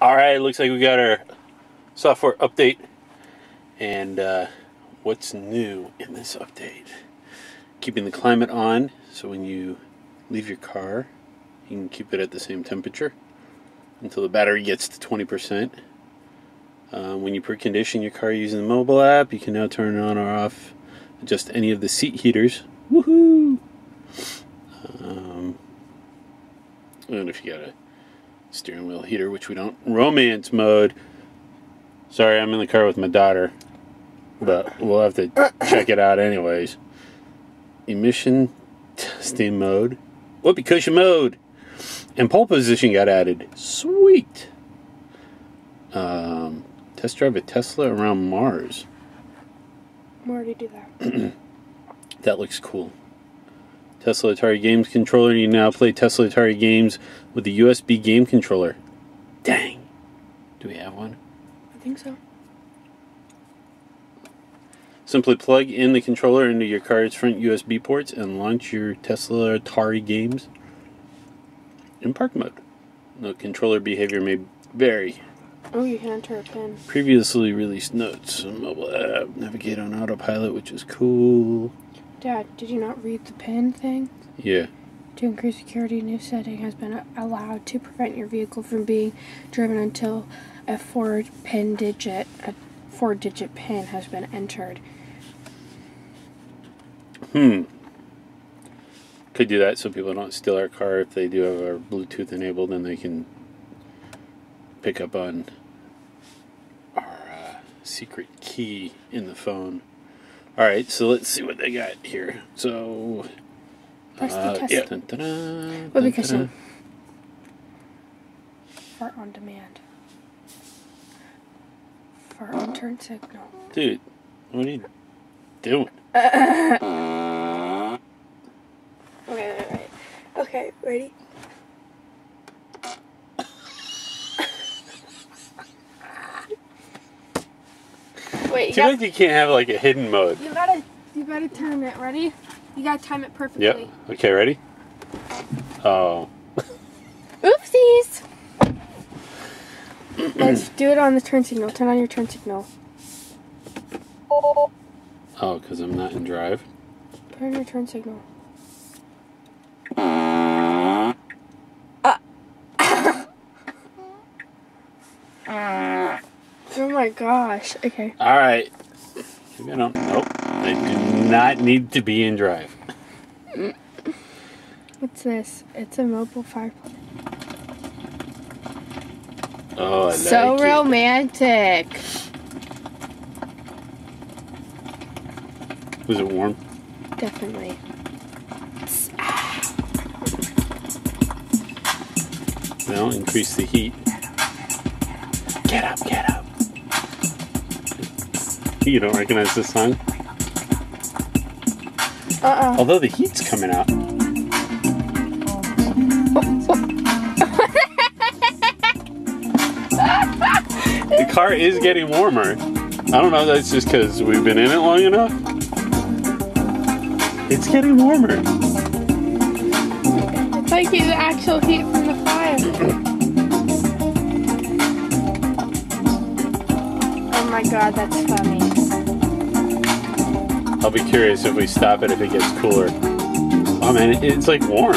All right, looks like we got our software update. And uh, what's new in this update? Keeping the climate on, so when you leave your car, you can keep it at the same temperature until the battery gets to 20%. Uh, when you precondition your car using the mobile app, you can now turn on or off adjust any of the seat heaters. Woohoo! Um, and if you got a steering wheel heater, which we don't, romance mode. Sorry, I'm in the car with my daughter, but we'll have to check it out anyways. Emission testing mode, whoopee cushion mode, and pole position got added. Sweet. Um, test drive a Tesla around Mars. We already do that. That looks cool. Tesla Atari Games controller. You now play Tesla Atari games with the USB game controller. Dang. Do we have one? I think so. Simply plug in the controller into your car's front USB ports and launch your Tesla Atari games in park mode. The controller behavior may vary. Oh, you can enter a pin. Previously released notes mobile app, navigate on autopilot, which is cool. Dad, did you not read the pin thing? Yeah. To increase security, a new setting has been allowed to prevent your vehicle from being driven until a four pin digit, a four digit pin has been entered. Hmm. Could do that so people don't steal our car if they do have our Bluetooth enabled, then they can pick up on our uh, secret key in the phone. All right, so let's see what they got here. So, Press uh, the test. yeah. Dun, dun, dun, dun, Fart on demand. Fart on turn signal. Dude, what are you doing? Okay. Okay, ready? Too gotta, bad you can't have like a hidden mode. you gotta, you gotta time it. Ready? You gotta time it perfectly. Yep. Okay, ready? Oh. Oopsies! Let's do it on the turn signal. Turn on your turn signal. Oh, because I'm not in drive. Turn on your turn signal. Uh. Uh. Oh my gosh. Okay. All right. I don't. Nope. I do not need to be in drive. What's this? It's a mobile fireplace. Oh, I like So it. romantic. Was it warm? Definitely. Well, increase the heat. Get up, get up. You don't recognize this song? Uh Although the heat's coming out. the car is getting warmer. I don't know if that's just because we've been in it long enough. It's getting warmer. It's like the actual heat from the fire. oh my god, that's funny. I'll be curious if we stop it if it gets cooler. Oh man, it- it's like warm.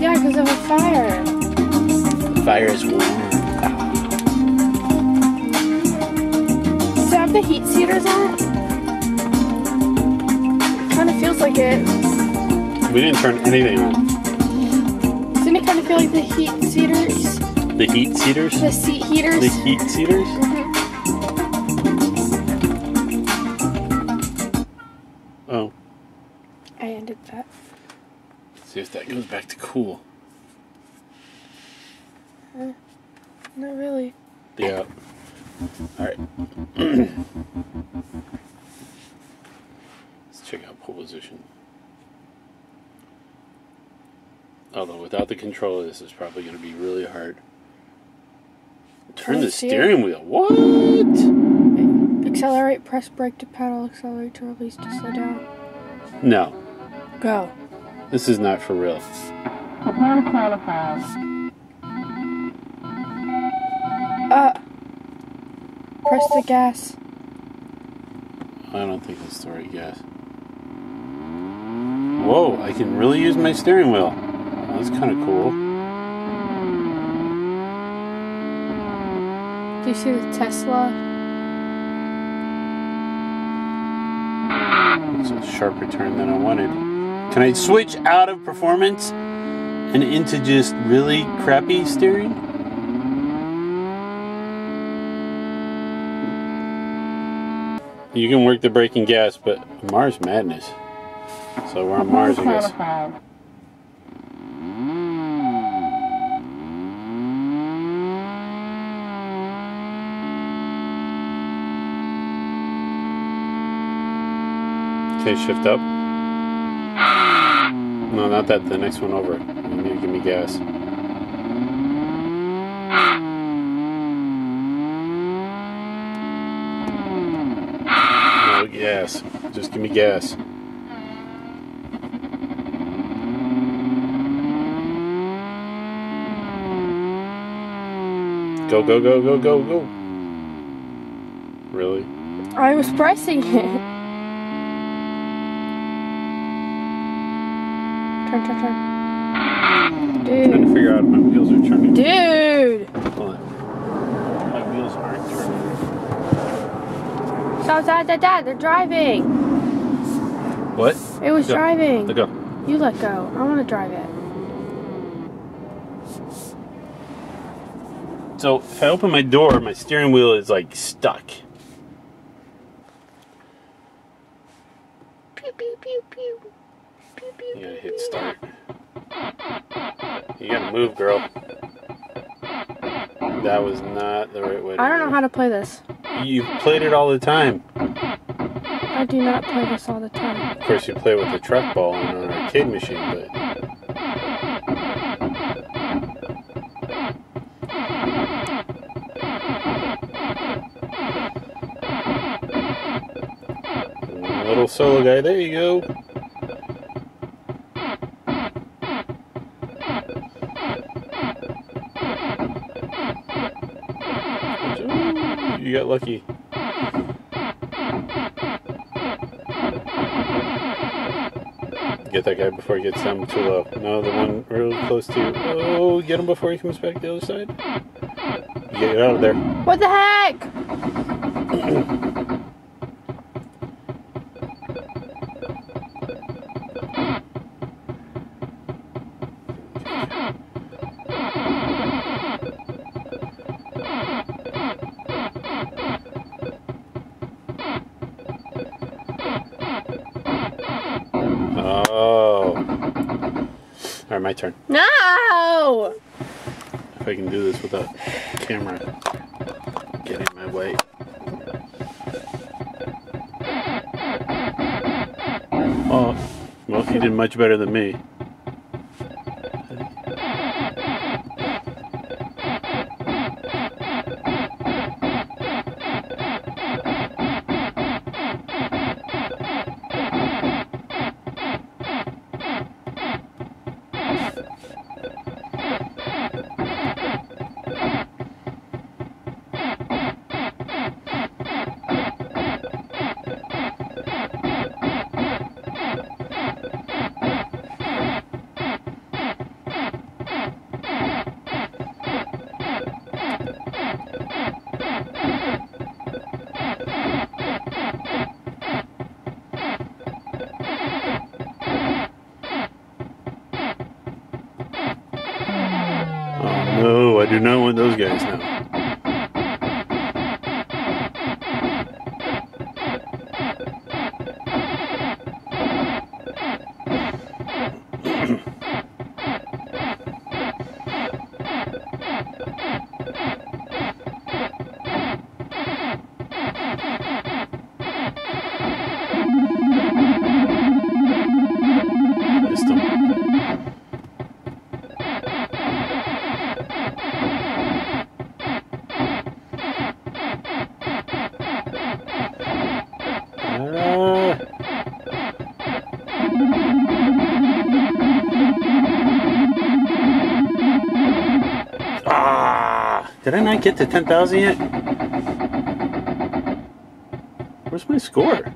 Yeah, because of a fire. The fire is warm. Does it have the heat seaters on? Kind of feels like it. We didn't turn anything on. Doesn't it kind of feel like the heat seaters? The heat seaters? The seat heaters? The heat seaters? See if that goes back to cool. Uh, not really. Yeah. Alright. Let's check out pole position. Although without the controller, this is probably going to be really hard. Turn the see it. steering wheel. What? Accelerate, press brake to pedal, accelerate to release to slow down. No, Go. This is not for real. Upon qualified. Uh. Press the gas. I don't think that's the right gas. Whoa, I can really use my steering wheel. That's kind of cool. Do you see the Tesla? It's a sharper turn than I wanted. Can I switch out of performance and into just really crappy steering? You can work the brake and gas, but Mars Madness. So we're on Mars, I guess. Okay, shift up. No, not that. The next one over. You need to give me gas. Gas. Just give me gas. Go, go, go, go, go, go. Really? I was pressing it. Turn, turn, turn. trying to Dude. figure out if my wheels are turning. Dude! Hold. My wheels aren't turning. Stop, dad, dad, dad, they're driving. What? It was Go. driving. Let go. You let go. I want to drive it. So if I open my door, my steering wheel is like stuck. Pew, pew, pew, pew. You gotta hit start. You gotta move, girl. That was not the right way. To I don't know how to play this. You've played it all the time. I do not play this all the time. Of course, you play with the trackball on an arcade machine, but little solo guy. There you go. You got lucky. Get that guy before he gets down too low. No, the one real close to you. Oh, get him before he comes back the other side. Get out of there. What the heck? right, my turn. No! If I can do this without camera getting in my way. Oh, well, you did much better than me. Do not want those guys now. Ah! Did I not get to 10,000 yet? Where's my score?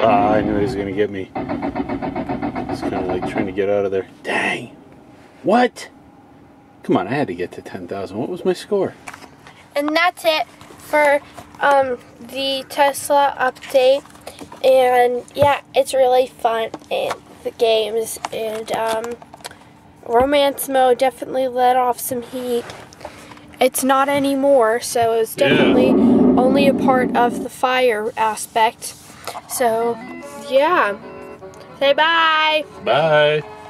Ah, I knew he was going to get me. It's kind of like trying to get out of there. Dang. What? Come on, I had to get to 10,000. What was my score? And that's it for um, the Tesla update. And yeah, it's really fun and the games and um, romance mode definitely let off some heat. It's not anymore, so it's Yeah. definitely only a part of the fire aspect. So yeah. Say bye. Bye.